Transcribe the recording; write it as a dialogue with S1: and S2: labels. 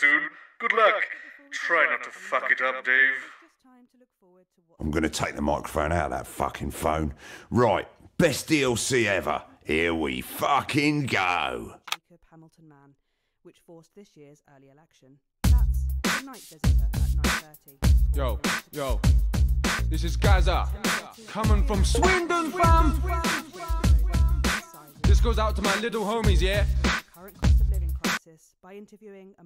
S1: soon. Good luck. Try not to fuck it up, Dave.
S2: I'm going to take the microphone out of that fucking phone. Right, best DLC ever. Here we fucking go.
S3: Jacob Hamilton Man, which forced this year's early election. That's night visitor at 9.30.
S4: Yo, yo, this is Gaza, coming from Swindon, fam. This goes out to my little homies, yeah?
S3: Current cost of living crisis by interviewing a